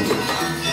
Música